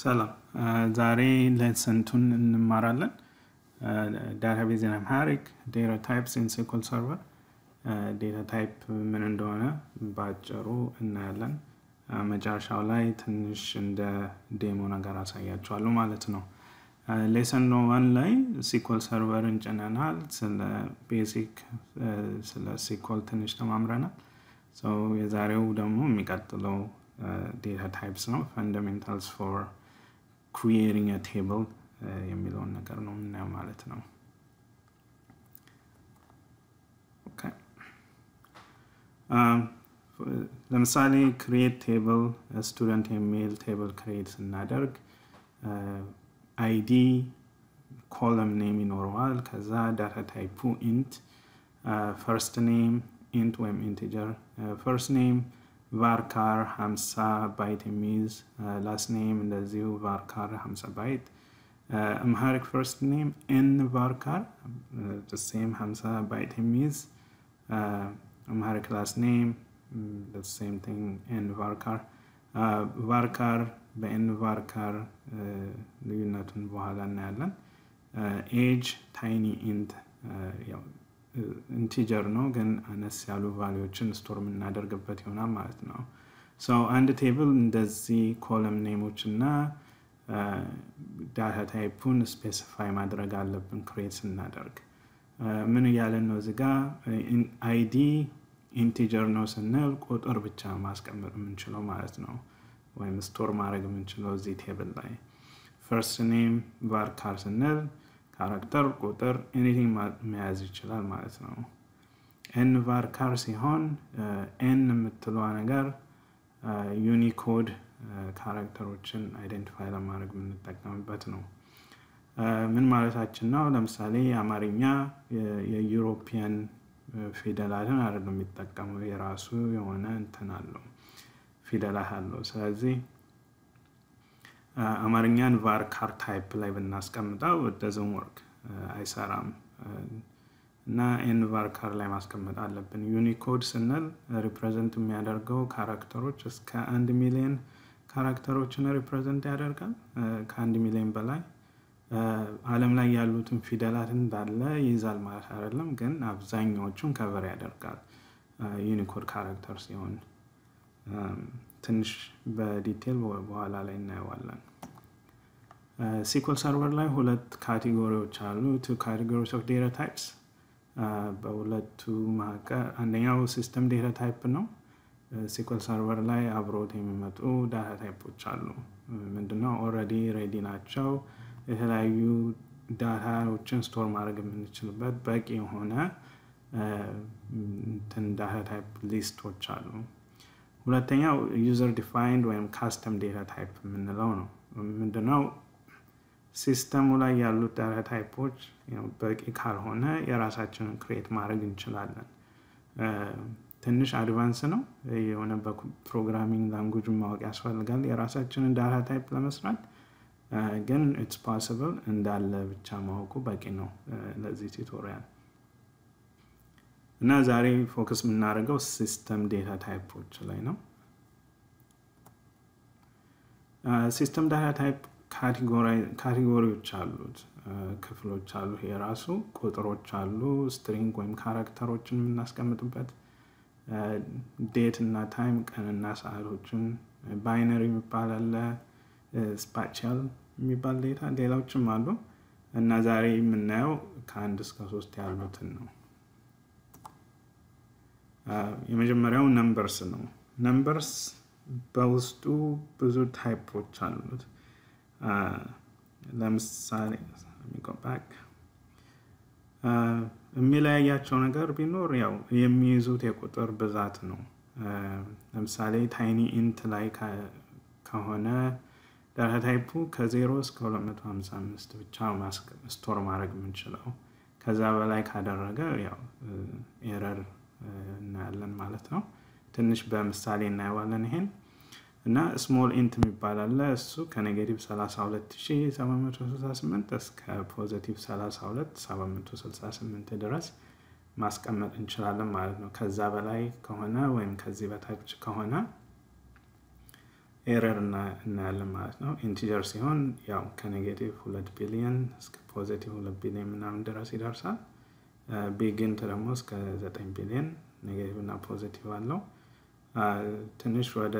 ሰላም ዛሬ lesson two ን እንማራለን። database in Amharic data types in SQL Server data type ምን እንደሆነ በአጭሩ እናያለን። መጨረሻው ላይ ትንሽ እንደ demo ነገር አሳያችኋለሁ ማለት ነው። lesson one ላይ SQL Server ን ጭነናል። ስለ basic ስለ SQL ትንሽ ተማምረናል። የዛሬው ደግሞ የሚቀጥለው data types ነው። fundamentals for creating table የሚለውን ነገር ነው የምናየው ማለት ነው። ለምሳሌ create table student የሚል table create ስናደርግ ID column name ይኖረዋል። ከዛ data type ኡ int first name int ወይም integer first name varchar 50 byte የሚይዝ last name እንደዚሁ varchar 50 byte Amharic first name n varchar same 50 byte የሚይዝ Amharic last name same thing n varchar varchar በ n varchar ልዩነቱን በኋላ እናያለን። age tiny int integer ነው ግን አነስ ያሉ value ዎችን store የምናደርግበት ይሆናል ማለት ነው። ሰው አንድ table እንደዚህ column name ኦች እና data type ኡን specify ማድረግ አለብን create ስናደርግ። ምን እያለን ነው እዚጋ ID integer ነው ስንል ቁጥር ብቻ ማስቀመጥ የምንችለው ማለት ነው። ወይም store ማድረግ የምንችለው እዚህ table ላይ first name varchar ስንል character ቁጥር anything መያዝ ይችላል ማለት ነው። n varchar ሲሆን n የምትለዋ ነገር Unicode character ኦችን identify ለማድረግ የምንጠቀምበት ነው። ምን ማለታችን ነው? ለምሳሌ አማርኛ የ European ፊደላትን አይደለም የሚጠቀመው የራሱ የሆነ እንትን አለው ፊደላት አለው። ስለዚህ አማርኛን varchar type ላይ ብናስቀምጠው doesn't work አይሰራም እና n varchar ላይ ማስቀመጥ አለብን። Unicode ስንል represent የሚያደርገው character ኦች እስከ አንድ ሚሊዮን character ኦችን represent ያደርጋል። ከአንድ ሚሊዮን በላይ ዓለም ላይ ያሉትን ፊደላት እንዳለ ይይዛል ማለት አይደለም፣ ግን አብዛኛዎቹን cover ያደርጋል Unicode character ሲሆን ትንሽ በ detail በኋላ ላይ እናየዋለን። SQL Server ላይ ሁለት category ዎች አሉ። two categories of data types በሁለቱ መካከል አንደኛው system data type ነው። SQL Server ላይ አብሮት የሚመጡ data type ኦች አሉ። ምንድነው already ready ናቸው። የተለያዩ data ዎችን store ማድረግ የምንችልበት በቂ የሆነ data type list ኦች አሉ። ሁለተኛው user defined ወይም custom data type የምንለው ነው። ምንድነው system ኡ ላይ ያሉት data type ኦች በቂ ካልሆነ የራሳችንን create ማድረግ እንችላለን። ትንሽ advance ነው የሆነ በ programming language ማወቅ ያስፈልጋል የራሳችንን data type ለመስራት ግን it's possible እንዳለ ብቻ ማወቁ በቂ ነው ለዚህ tutorial። እና ዛሬ focus የምናደርገው system data type ኦች ላይ ነው። system data type category ዎች አሉት፣ ክፍሎች አሉ። የራሱ ቁጥሮች አሉ፣ string ወይም character ኦችን የምናስቀምጥበት date እና time ቀንና ሰዓቶችን፣ binary የሚባል አለ፣ spatial የሚባል data፣ ሌሎችም አሉ እና ዛሬ የምናየው ከአንድ እስከ ሶስት ያሉትን ነው። የመጀመሪያው numbers ነው። numbers በውስጡ ብዙ type ኦች አሉት። ለምሳሌ የሚለያያቸው ነገር ቢኖር ያው የሚይዙት የቁጥር ብዛት ነው። ለምሳሌ tiny int ላይ ከሆነ data type ኡ ከዜሮ እስከ 255 ብቻ store ማድረግ የምንችለው ከዛ በላይ ካደረገ ያው error እናያለን ማለት ነው። ትንሽ በምሳሌ እናየዋለን ይሄን እና small int የሚባል አለ። እሱ ከ negative 32768 እስከ positive 32768 ድረስ ማስቀመጥ እንችላለን ማለት ነው። ከዛ በላይ ከሆነ ወይም ከዚህ በታች ከሆነ error እናያለን ማለት ነው። integer ሲሆን ያው ከ negative ሁለት ቢሊየን እስከ positive ሁለት ቢሊየን ምናምን ድረስ ይደርሳል። big int ደግሞ እስከ ዘጠኝ ቢሊየን negative እና positive አለው። ትንሽ ወደ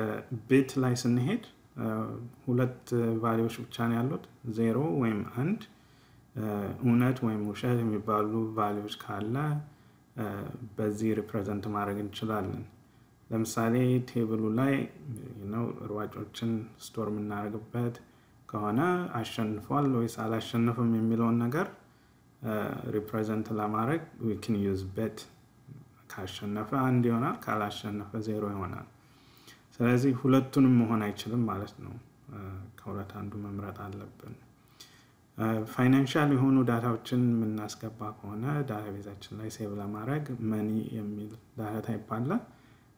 bit ላይ ስንሄድ ሁለት value ዎች ብቻ ነው ያሉት፣ ዜሮ ወይም አንድ። እውነት ወይም ውሸት የሚባሉ value ዎች ካለ በዚህ represent ማድረግ እንችላለን። ለምሳሌ table ኡ ላይ ነው ሯጮችን store የምናደርግበት ከሆነ አሸንፏል ወይስ አላሸነፈም የሚለውን ነገር represent ለማድረግ we can use bit ካሸነፈ አንድ ይሆናል፣ ካላሸነፈ ዜሮ ይሆናል። ስለዚህ ሁለቱንም መሆን አይችልም ማለት ነው። ከሁለት አንዱ መምረጥ አለብን። financial የሆኑ data ዎችን የምናስገባ ከሆነ database ኣችን ላይ save ለማድረግ money የሚል data type አለ።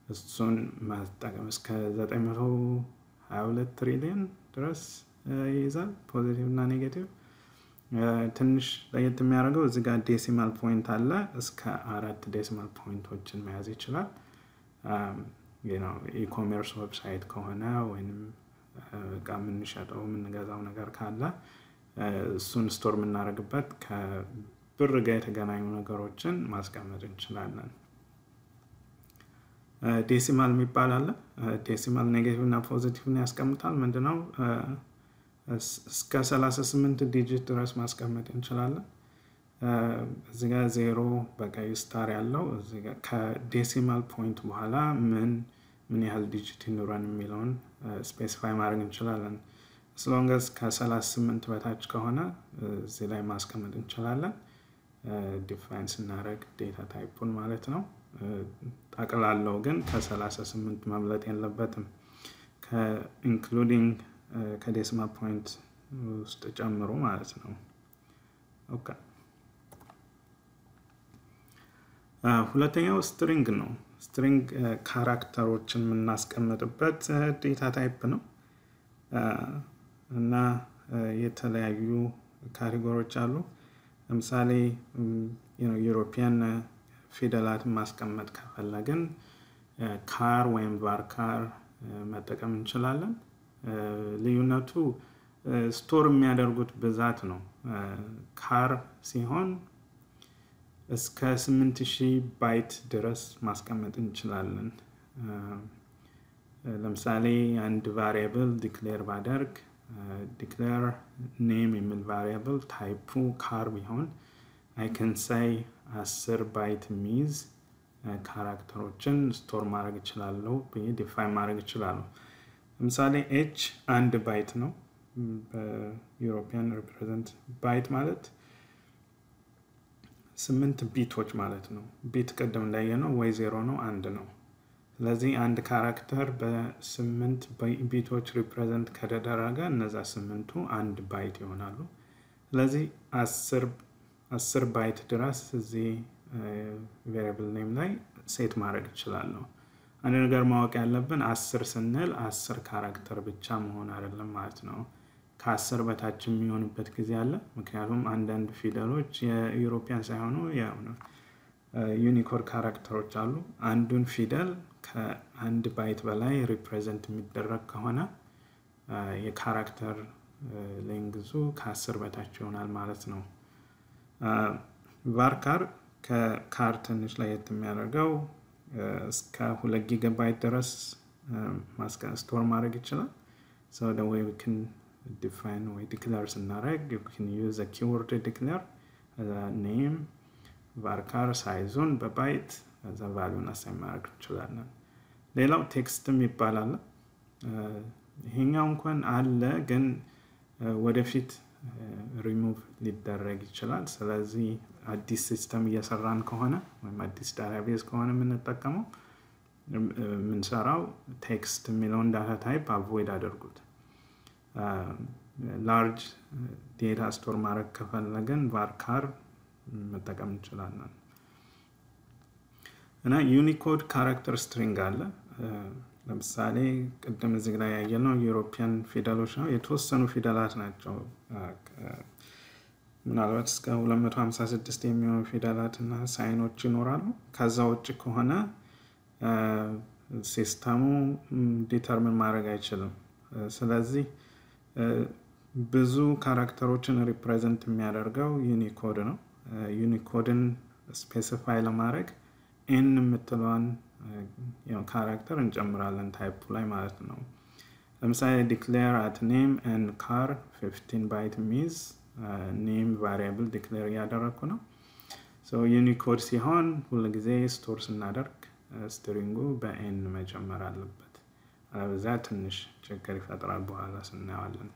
እሱን መጠቀም እስከ 922 ትሪሊየን ድረስ ይይዛል፣ positive እና negative። ትንሽ ለየት የሚያደርገው እዚህ ጋር decimal point አለ። እስከ አራት decimal point ኦችን መያዝ ይችላል። e-commerce website ከሆነ ወይም እቃ የምንሸጠው የምንገዛው ነገር ካለ እሱን store የምናደርግበት ከብር ጋር የተገናኙ ነገሮችን ማስቀመጥ እንችላለን። decimal የሚባል አለ። decimal negative እና positive ን ያስቀምጣል። ምንድነው? እስከ 38 digit ድረስ ማስቀመጥ እንችላለን። እዚህ ጋር ዜሮ በቀይ star ያለው ከ decimal point በኋላ ምን ምን ያህል digit ይኑረን የሚለውን specify ማድረግ እንችላለን። as long as ከ38 በታች ከሆነ እዚህ ላይ ማስቀመጥ እንችላለን። define ስናደርግ data type ኡን ማለት ነው። ጠቅላላው ግን ከ38 መብለጥ የለበትም። ከ including ከ decimal point ውስጥ ጨምሮ ማለት ነው። ሁለተኛው string ነው። string character ኦችን የምናስቀምጥበት data type ነው እና የተለያዩ category ዎች አሉ። ለምሳሌ European ፊደላትን ማስቀመጥ ከፈለግን char ወይም varchar መጠቀም እንችላለን። ልዩነቱ store የሚያደርጉት ብዛት ነው። char ሲሆን እስከ 8000 byte ድረስ ማስቀመጥ እንችላለን። ለምሳሌ አንድ variable declare ባደርግ declare name የሚል variable type ኡ char ቢሆን I can say አስር byte የሚይዝ character ኦችን store ማድረግ እችላለሁ ብዬ define ማድረግ እችላለሁ። ለምሳሌ H አንድ byte ነው። በ European represent byte ማለት ስምንት bit ኦች ማለት ነው። bit ቅድም እንዳየነው ወይ ዜሮ ነው አንድ ነው። ስለዚህ አንድ character በስምንት bit ኦች represent ከተደረገ እነዛ ስምንቱ አንድ byte ይሆናሉ። ስለዚህ አስር byte ድረስ እዚህ variable name ላይ set ማድረግ እችላለሁ። አንድ ነገር ማወቅ ያለብን አስር ስንል አስር character ብቻ መሆን አይደለም ማለት ነው። ከአስር በታች የሚሆንበት ጊዜ አለ። ምክንያቱም አንዳንድ ፊደሎች የ European ሳይሆኑ Unicode character ኦች አሉ። አንዱን ፊደል ከአንድ byte በላይ represent የሚደረግ ከሆነ የ character length ኡ ከአስር በታች ይሆናል ማለት ነው። varchar ከ char ትንሽ ለየት የሚያደርገው እስከ ሁለት gigabyte ድረስ store ማድረግ ይችላል። ሰው ወይ ዊክን ዲፋይን ወይ ዲክለር ስናደርግ ዊክን ዩዝ ኪወርድ ዲክለር ኔም ቫርካር ሳይዙን በባይት ከዛ ቫሊዩን አሳይ ማድረግ እንችላለን። ሌላው text ም ይባላል። ይሄኛው እንኳን አለ ግን ወደፊት ሪሙቭ ሊደረግ ይችላል። ስለዚህ አዲስ system እየሰራን ከሆነ ወይም አዲስ database ከሆነ የምንጠቀመው የምንሰራው text የሚለውን data type avoid አድርጉት። large data store ማድረግ ከፈለግን varchar መጠቀም እንችላለን። እና Unicode character string አለ። ለምሳሌ ቅድም እዚህ ላይ ያየነው European ፊደሎች ነው። የተወሰኑ ፊደላት ናቸው። ምናልባት እስከ 256 የሚሆኑ ፊደላት እና sign ኦች ይኖራሉ። ከዛ ውጭ ከሆነ system ኡ determine ማድረግ አይችልም። ስለዚህ ብዙ character ኦችን represent የሚያደርገው Unicode ነው። Unicode ን specify ለማድረግ N የምትለዋን character እንጨምራለን type ኡ ላይ ማለት ነው። ለምሳሌ declare at name N char 15 byte means name variable declare እያደረግኩ ነው። Unicode ሲሆን ሁልጊዜ store ስናደርግ string ኡ በ N መጨመር አለበት። አለበዚያ ትንሽ ችግር ይፈጥራል። በኋላ ስናየዋለን።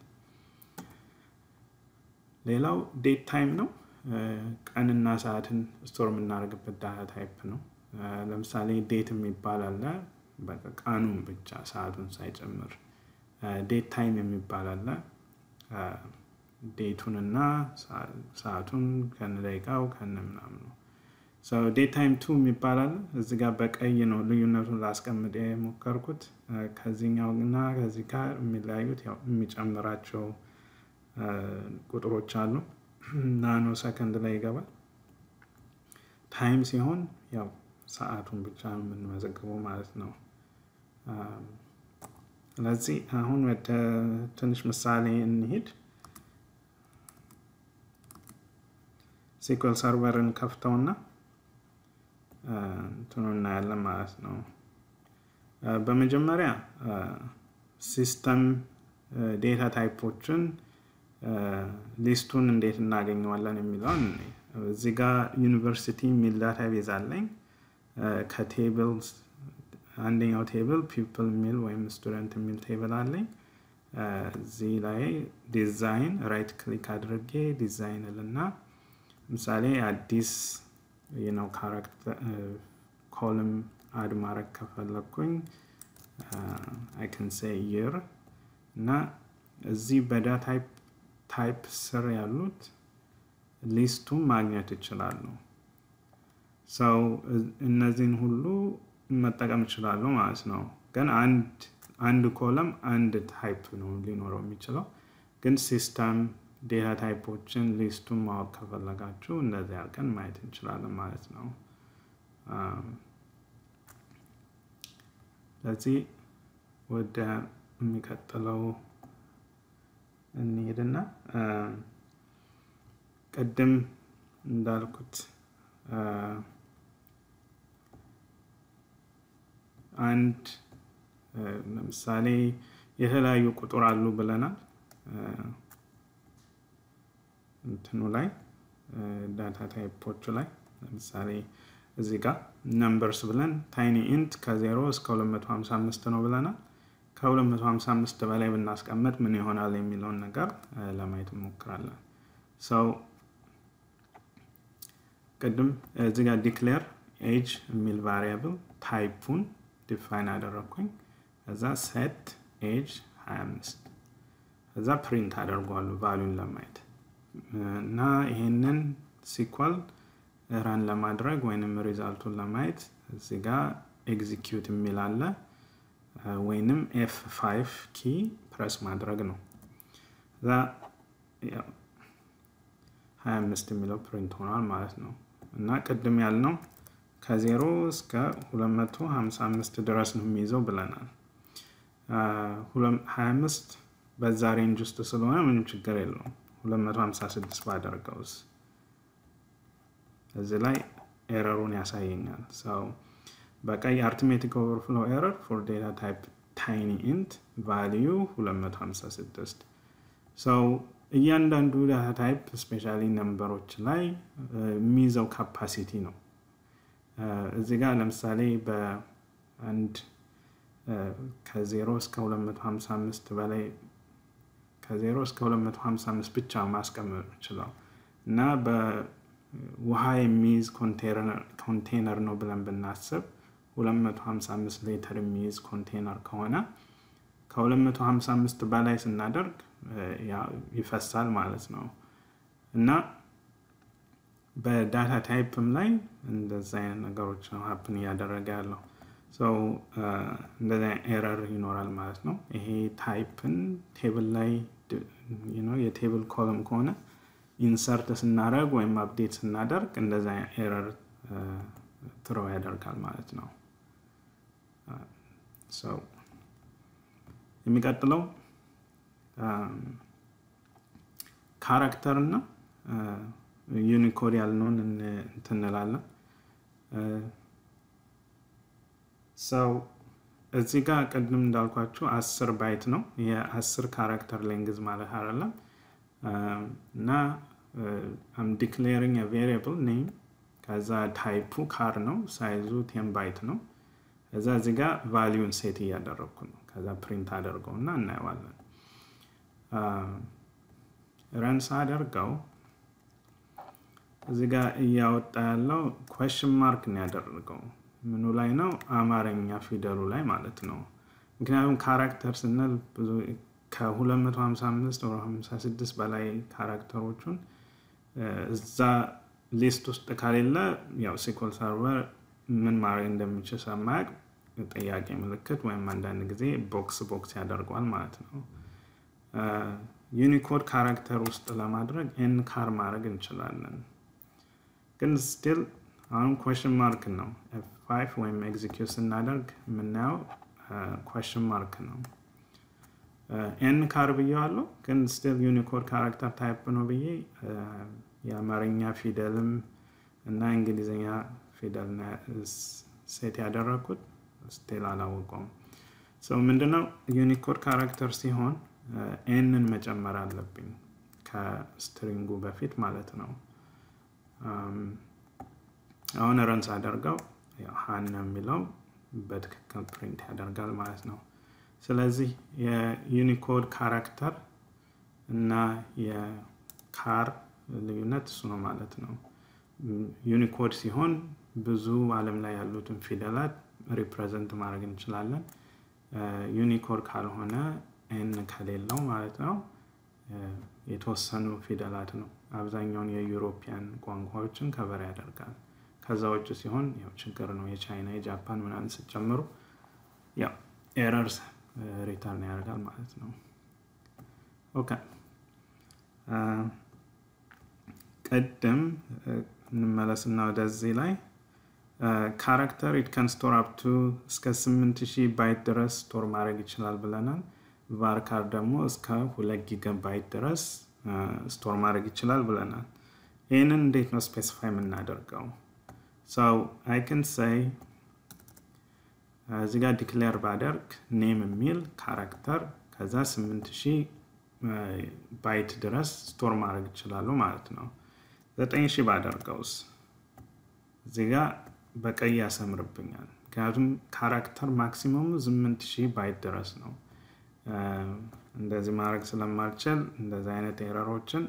ሌላው date time ነው። ቀንና ሰዓትን store የምናደርግበት data type ነው። ለምሳሌ date የሚባል አለ፣ ቀኑን ብቻ ሰዓቱን ሳይጨምር። date time የሚባል አለ፣ date ኡንና ሰዓቱን ከነ ደቂቃው ከነ ምናምኑ። date time two አለ። እዚ ጋር በቀይ ነው ልዩነቱን ላስቀምጥ የሞከርኩት። ከዚህኛው እና ከዚህ ጋር የሚለያዩት የሚጨምራቸው ቁጥሮች አሉ። nano second ላይ ይገባል። time ሲሆን ያው ሰዓቱን ብቻ የምንመዘግበው ማለት ነው። ስለዚህ አሁን ወደ ትንሽ ምሳሌ እንሂድ። SQL Server ን ከፍተውና እንትኑ እናያለን ማለት ነው። በመጀመሪያ system data type ኦችን list ኡን እንዴት እናገኘዋለን የሚለውን እዚህ ጋር ዩኒቨርሲቲ የሚል database አለኝ። ከ table አንደኛው table people የሚል ወይም student የሚል table አለኝ። እዚህ ላይ design right click አድርጌ ዲዛይን ልና ምሳሌ አዲስ ነው character column add ማድረግ ከፈለግኩኝ I can say here እና እዚህ በ data type ስር ያሉት list ኡን ማግኘት ይችላሉ። so እነዚህን ሁሉ መጠቀም ይችላሉ ማለት ነው። ግን አንድ column አንድ type ነው ሊኖረው የሚችለው። ግን system ዴታ ታይፖችን ሊስቱን ማወቅ ከፈለጋችሁ እንደዚህ አድርገን ማየት እንችላለን ማለት ነው። ስለዚህ ወደ የሚቀጥለው እንሄድና ቅድም እንዳልኩት አንድ ለምሳሌ የተለያዩ ቁጥር አሉ ብለናል። እንትኑ ላይ data type ኦቹ ላይ ለምሳሌ እዚህ ጋር numbers ብለን tiny int ከ0 እስከ 255 ነው ብለናል። ከ255 በላይ ብናስቀምጥ ምን ይሆናል የሚለውን ነገር ለማየት እንሞክራለን። so ቅድም እዚህ ጋር declare age የሚል variable type ኡን define አደረግኩኝ። ከዛ set age 25 ከዛ print አደርጋለሁ value ን ለማየት እና ይሄንን SQL run ለማድረግ ወይንም result ኡን ለማየት እዚህ ጋር execute የሚል አለ ወይንም F five key press ማድረግ ነው። እዛ 25 የሚለው print ሆኗል ማለት ነው። እና ቅድም ያልነው ከዜሮ እስከ 255 ድረስ ነው የሚይዘው ብለናል። 25 በዛ range ውስጥ ስለሆነ ምንም ችግር የለውም። 256 ባደርገውስ እዚህ ላይ error ኡን ያሳየኛል። so በቀይ arithmetic overflow error for data type tiny int value 256 so እያንዳንዱ data type specially number ኦች ላይ የሚይዘው capacity ነው። እዚህ ጋር ለምሳሌ በአንድ ከዜሮ እስከ 255 በላይ ከዜሮ እስከ 255 ብቻ ማስቀመጥ ይችላል እና በውሃ የሚይዝ ኮንቴነር ነው ብለን ብናስብ 255 ሊትር የሚይዝ ኮንቴነር ከሆነ ከ255 በላይ ስናደርግ ይፈሳል ማለት ነው እና በ data type ም ላይ እንደዚ አይነት ነገሮች ነው happen እያደረገ ያለው so እንደዚ error ይኖራል ማለት ነው። ይሄ type ን table ላይ የ table column ከሆነ insert ስናደርግ ወይም update ስናደርግ እንደዚ error throw ያደርጋል ማለት ነው። የሚቀጥለው character እና Unicode ያልነውን እንትን እንላለን። so እዚህ ጋር ቅድም እንዳልኳችሁ አስር byte ነው። የአስር character length ማለት አይደለም። እና I'm declaring variable name ከዛ type ኡ char ነው። size ኡ ten byte ነው። ከዛ እዚህ ጋር value ን set እያደረግኩ ነው። ከዛ print አደርገው እና እናየዋለን። run ሳደርገው እዚህ ጋር እያወጣ ያለው question mark ነው ያደረገው ምኑ ላይ ነው? አማርኛ ፊደሉ ላይ ማለት ነው። ምክንያቱም character ስንል ብዙ ከ255 ወደ 56 በላይ character ኦቹን እዛ list ውስጥ ከሌለ ያው SQL Server ምን ማድረግ እንደሚችል ስለማያቅ ጥያቄ ምልክት ወይም አንዳንድ ጊዜ box box ያደርገዋል ማለት ነው። Unicode character ውስጥ ለማድረግ nchar ማድረግ እንችላለን። ግን still አሁን question mark ነው። five ወይም execute ስናደርግ የምናየው question mark ነው። nchar ብዬዋለሁ ግን still Unicode character type ነው ብዬ የአማርኛ ፊደልም እና እንግሊዝኛ ፊደል set ያደረግኩት still አላወቀውም። So ምንድነው? Unicode character ሲሆን N ን መጨመር አለብኝ ከ string ኡ በፊት ማለት ነው አሁን run ሳደርገው ነው የሚለው በትክክል print ያደርጋል ማለት ነው። ስለዚህ የ Unicode character እና የ char ልዩነት እሱ ነው ማለት ነው። Unicode ሲሆን ብዙ አለም ላይ ያሉትን ፊደላት represent ማድረግ እንችላለን። Unicode ካልሆነ N ከሌለው ማለት ነው የተወሰኑ ፊደላት ነው። አብዛኛውን የ European ቋንቋዎችን cover ያደርጋል ከዛ ውጭ ሲሆን ያው ችግር ነው። የቻይና የጃፓን ምናምን ስጨምሩ ያው errors return ያደርጋል ማለት ነው። Okay። ቅድም እንመለስና ወደዚህ ላይ character it can store up to እስከ 8000 byte ድረስ store ማድረግ ይችላል ብለናል። varchar ደግሞ እስከ ሁለት gigabyte ድረስ store ማድረግ ይችላል ብለናል። ይህንን እንዴት ነው specify የምናደርገው So I can say እዚህ ጋር declare ባደርግ name የሚል character ከዛ 8000 byte ድረስ store ማድረግ ይችላሉ ማለት ነው። 9000 ባደርገውስ? እዚህ ጋር በቀይ ያሰምርብኛል። ምክንያቱም character maximum ኡ 8000 byte ድረስ ነው። እንደዚህ ማድረግ ስለማልችል እንደዚህ አይነት error ኦችን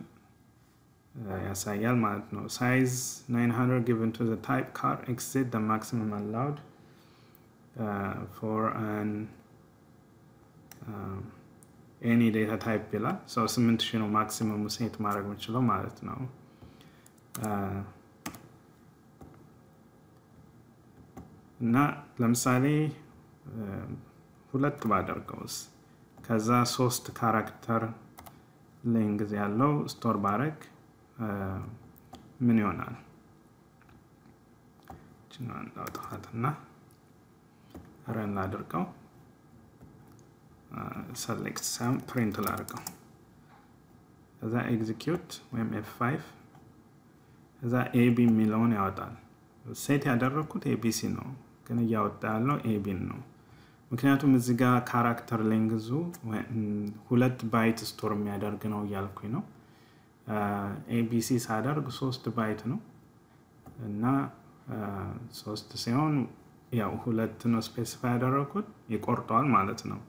ያሳያል ማለት ነው። size 9000 given to the type char exceed the maximum allowed for an any data type ይላል። So 8000 ነው maximum ኡ set ማድረግ የምችለው ማለት ነው። እና ለምሳሌ ሁለት ባደርገውስ? ከዛ ሶስት character length ያለው store ባረግ ምን ይሆናል? ላጥፋትና run ላድርገው select ሳም print ላድርገው። ከዛ execute ወይም F5 ከዛ AB የሚለውን ያወጣል። set ያደረግኩት ABC ነው ግን እያወጣ ያለው AB ን ነው። ምክንያቱም እዚህ ጋር character length ኡ ሁለት byte store የሚያደርግ ነው እያልኩኝ ነው ABC ሳደርግ ሶስት byte ነው እና ሶስት ሲሆን ያው ሁለት ነው specify ያደረግኩት ይቆርጠዋል ማለት ነው።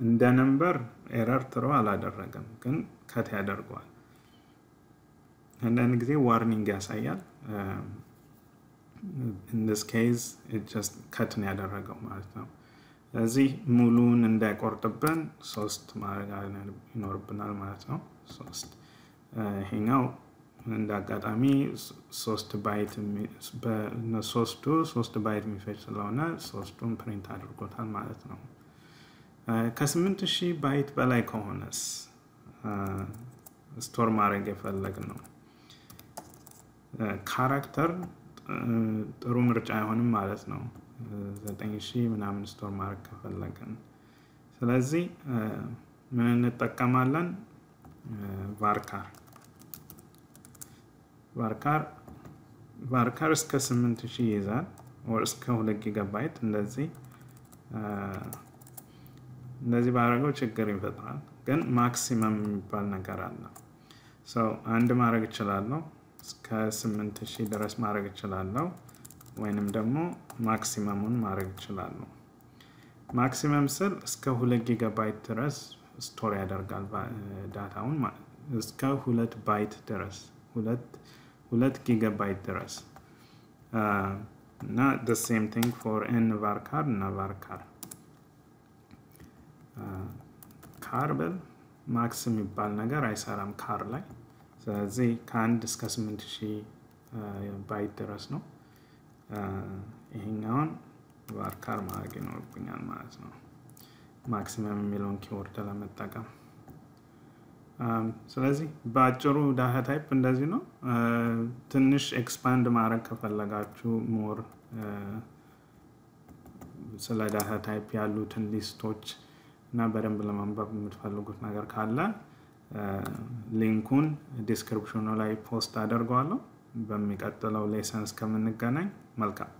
እንደ number error throw አላደረገም ግን cut ያደርገዋል። አንዳንድ ጊዜ warning ያሳያል። in this case cut ነው ያደረገው ማለት ነው። ስለዚህ ሙሉን እንዳይቆርጥብን ሶስት ማድረግ ይኖርብናል ማለት ነው። ሶስት ይሄኛው እንደ አጋጣሚ ሶስቱ ሶስት byte የሚፈጅ ስለሆነ ሶስቱን print አድርጎታል ማለት ነው። ከስምንት ሺህ byte በላይ ከሆነስ store ማድረግ የፈለግነው character ጥሩ ምርጫ አይሆንም ማለት ነው። ዘጠኝ ሺህ ምናምን store ማድረግ ከፈለግን። ስለዚህ ምን እንጠቀማለን? varchar varchar እስከ 8000 ይይዛል ወር እስከ 2 gigabyte እንደዚህ እንደዚህ ባደረገው ችግር ይፈጥራል። ግን maximum የሚባል ነገር አለ። So አንድ ማድረግ እችላለሁ እስከ 8000 ድረስ ማድረግ እችላለሁ፣ ወይንም ደግሞ maximum ኡን ማድረግ እችላለሁ። maximum ስል እስከ 2 gigabyte ድረስ store ያደርጋል data ውን እስከ ሁለት byte ድረስ ሁለት gigabyte ድረስ እና the same thing for nvarchar እና varchar char ብል max የሚባል ነገር አይሰራም char ላይ። ስለዚህ ከአንድ እስከ 8000 byte ድረስ ነው። ይሄኛውን varchar ማድረግ ይኖርብኛል ማለት ነው፣ maximum የሚለውን keyword ለመጠቀም። ስለዚህ በአጭሩ data type እንደዚህ ነው። ትንሽ expand ማድረግ ከፈለጋችሁ more ስለ data type ያሉትን list ኦች እና በደንብ ለማንበብ የምትፈልጉት ነገር ካለ link ኡን description ኡ ላይ post አደርገዋለሁ። በሚቀጥለው lesson እስከምንገናኝ መልካም